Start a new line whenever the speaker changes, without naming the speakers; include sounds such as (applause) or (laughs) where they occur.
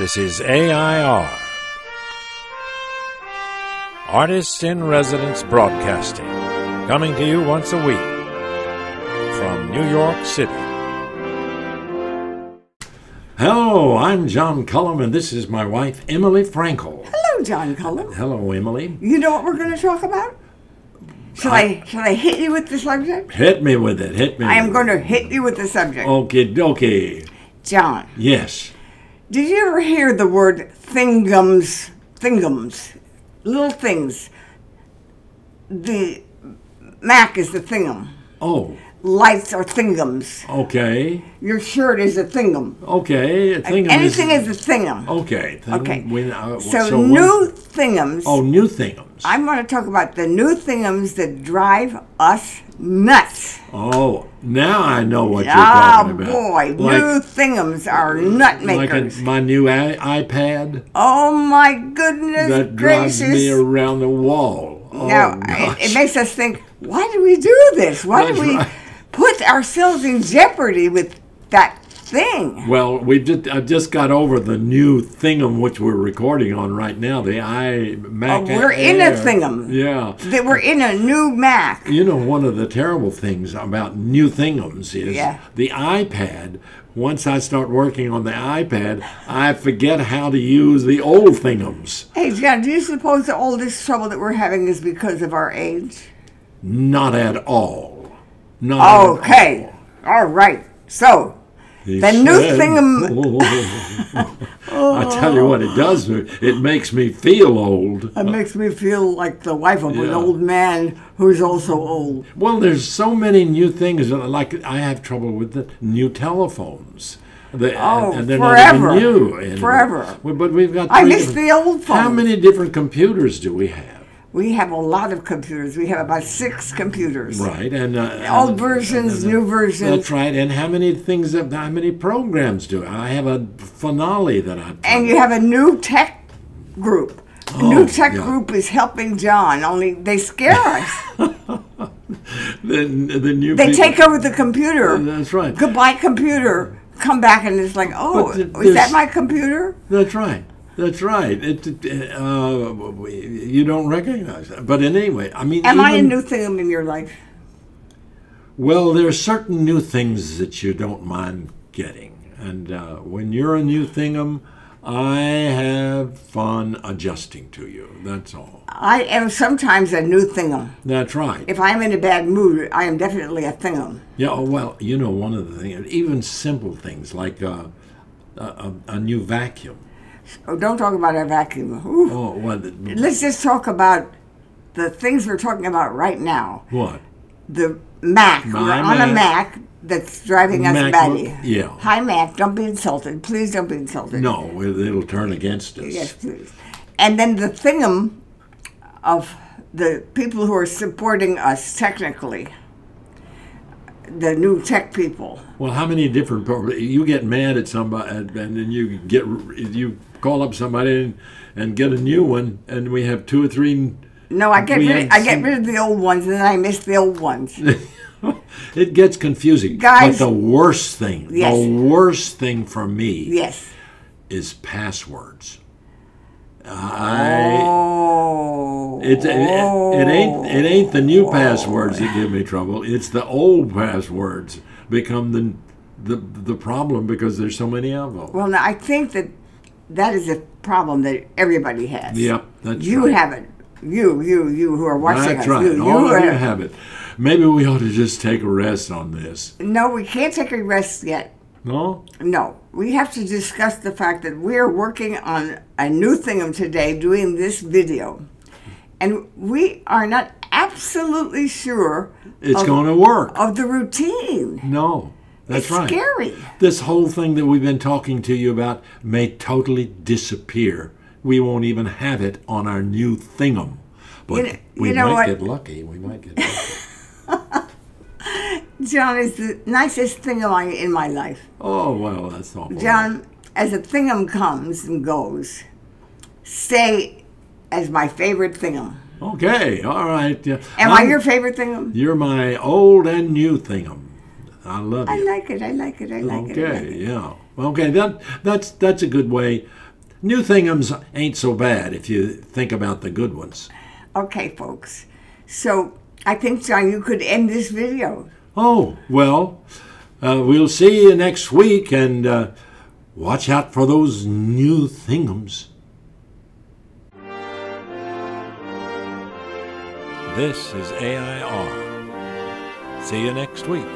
This is AIR. Artists in Residence Broadcasting, coming to you once a week from New York City.
Hello, I'm John Cullum, and this is my wife, Emily Frankel.
Hello, John Cullum.
Hello, Emily.
You know what we're going to talk about? Shall I, shall I hit you with the subject?
Hit me with it. Hit me.
I am going to hit you with the subject.
Okay, okay.
John,
Yes.
Did you ever hear the word thingums? Thingums. Little things. The Mac is the thingum.
Oh,
Lights are thingums.
okay.
Your shirt is a thingum.
Okay. a Thing
Anything is a thingum.
Okay.
Okay.
we- uh,
So,
what-
new thingums.
Oh, new thingums.
I'm going to talk about the new thingums that drive us nuts.
oh, now I know what you're
Oh
talking about.
Oh boy,
Like,
new thingums are nut makers.
like a, my new I- iPad
oh my goodness
that drives
gracious!
me around the wall. Oh,
now it, it makes us think: Why do we do this? Why
That's
do we
right.
Put ourselves in jeopardy with that thing?
Well, we just I just got over the new thingum which we're recording on right now. The iMac.
Oh, we're in a thingum.
Yeah.
That we're in a new Mac.
You know, one of the terrible things about new thingums is
Yeah.
the iPad. Once I start working on the iPad, I forget how to use the old thingums.
Hey, John, do you suppose all this trouble that we're having is because of our age?
Not at all. At
Okay, all right. So
He
the new thing. (laughs)
I tell you what, it does. It makes me feel old.
It makes me feel like the wife of an old man who's also old.
Well, there's so many new things. Like I have trouble with the new telephones. The,
Oh,
and they're
forever.
not even new. anymore.
Forever.
But we've got.
I miss the old phone.
How many different computers do we have?
We have a lot of computers. We have about six computers.
Right, and uh,
Old
and-
versions,
and-
new versions.
That's right. And how many things? Have, how many programs do I have? A finale that I.
And you have a new tech group.
Oh,
new tech
yeah.
group is helping John, only they scare us. (laughs)
the, the new.
they
people-
take over the computer.
That's right.
Goodbye, computer. Come back and it's like, oh, is that my computer?
That's right. That's right. It, it, uh, you don't recognize that. But anyway, I mean,
Am I a
even-
new thing in your life?
Well, there are certain new things that you don't mind getting, and uh, when you're a new thingum, I have fun adjusting to you. That's all.
I am sometimes a new thingum.
That's right.
If I'm in a bad mood, I am definitely a thingum.
Yeah. oh, Well, you know, one of the things, even simple things like uh, a, a, a new vacuum.
Oh, don't talk about a vacuum. Ooh.
Oh, what?
Let's just talk about the things we're talking about right now.
What?
The Mac.
My
we're on a
Mac.
That's driving us batty.
yeah.
Hi, Mac. Don't be insulted. Please don't be insulted.
No, it- it'll turn against us.
Yes, please. And then the thingum of the people who are supporting us technically, the new tech people.
Well, how many different you get mad at somebody and then you get you call up somebody and, and get a new one and we have two or three
No, I get rid.
had
I get rid of the old ones, and then I miss the old ones. (laughs)
it gets confusing.
Guys-
but the worst thing,
Yes.
the worst thing for me
yes.
is passwords. Oh. I
Oh.
it, it, it ain't it ain't the new oh. passwords that give me trouble. It's the old passwords become the the the problem because there's so many of them.
Well, now I think that that is a problem that everybody has.
Yep, that's
you
right.
have it. You, you, you who are watching
That's
us.
right.
You,
All
you
of you have it. Maybe we ought to just take a rest on this.
No, we can't take a rest yet.
No?
No, we have to discuss the fact that we're working on a new thingum today, doing this video, and we are not absolutely sure
It's going to work.
of the routine.
No. That's
it's
right.
scary.
This whole thing that we've been talking to you about may totally disappear. We won't even have it on our new thingum. But
You kn-
we
know
might
what?
get lucky. We might get lucky. (laughs)
John is the nicest thing in my, life.
oh, well, that's awful.
John, as a thingum comes and goes, stay as my favorite thingum.
Okay, all right. Yeah.
Am I
I'm-
your favorite thingum?
You're my old and new thingum. I love
it. I like it. I like it. I like
okay,
it.
yeah. Okay, that that's that's a good way new thingums ain't so bad if you think about the good ones.
Okay, folks. So I think, John, you could end this video.
Oh, well, uh, we'll see you next week and uh, watch out for those new thingums.
This is AIR. See you next week.